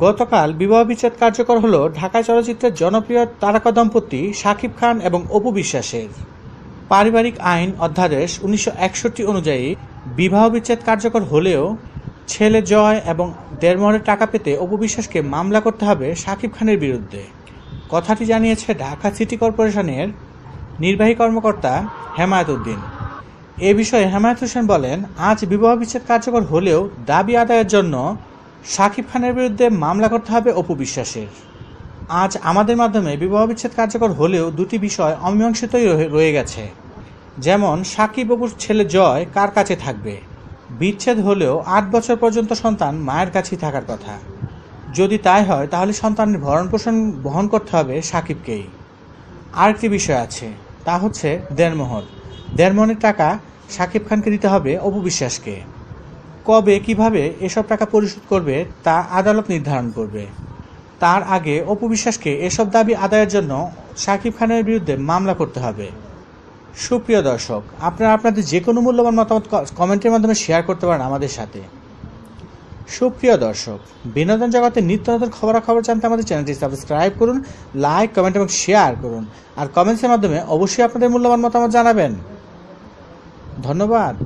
গতকাল বিবাহ বিচ্ছেদ কার্যকর হলো ঢাকায় চলচ্চিত্রের জনপ্রিয় তারকা দম্পতি শাকিব খান এবং অপু বিশ্বাসের। পারিবারিক আইন অধ্যাদেশ উনিশশো একষট্টি অনুযায়ী বিবাহ বিচ্ছেদ কার্যকর হলেও ছেলে জয় এবং দেড়মহরের টাকা পেতে অপু বিশ্বাসকে মামলা করতে হবে শাকিব খানের বিরুদ্ধে। কথাটি জানিয়েছে ঢাকা সিটি কর্পোরেশনের নির্বাহী কর্মকর্তা হেমায়ত উদ্দিন। এ বিষয়ে হেমায়ত হোসেন বলেন, আজ বিবাহ বিচ্ছেদ কার্যকর হলেও দাবি আদায়ের জন্য শাকিব খানের বিরুদ্ধে মামলা করতে হবে অপু বিশ্বাসের। আজ আমাদের মাধ্যমে বিবাহ বিচ্ছেদ কার্যকর হলেও দুটি বিষয় অমীমাংসিতই রয়ে- গেছে। যেমন, সাকিব অপুর ছেলে জয় কার কাছে থাকবে? বিচ্ছেদ হলেও আট বছর পর্যন্ত সন্তান মায়ের কাছেই থাকার কথা। যদি তাই হয়, তাহলে সন্তানের ভরণ পোষণ বহন করতে হবে সাকিবকেই। আরেকটি বিষয় আছে, তা হচ্ছে দেড়মোহর দেড়মোহরের টাকা সাকিব খানকে দিতে হবে অপু বিশ্বাসকে। কবে, কীভাবে এসব টাকা পরিশোধ করবে তা আদালত নির্ধারণ করবে। তার আগে অপু বিশ্বাসকে এসব দাবি আদায়ের জন্য সাকিব খানের বিরুদ্ধে মামলা করতে হবে। সুপ্রিয় দর্শক, আপনারা আপনাদের যে কোনো মূল্যবান মতামত কমেন্টের মাধ্যমে শেয়ার করতে পারেন আমাদের সাথে। সুপ্রিয় দর্শক, বিনোদন জগতে নিত্য নতুন খবরাখবর জানতে আমাদের চ্যানেলটি সাবস্ক্রাইব করুন, লাইক, কমেন্ট এবং শেয়ার করুন। আর কমেন্টসের মাধ্যমে অবশ্যই আপনাদের মূল্যবান মতামত জানাবেন। ধন্যবাদ।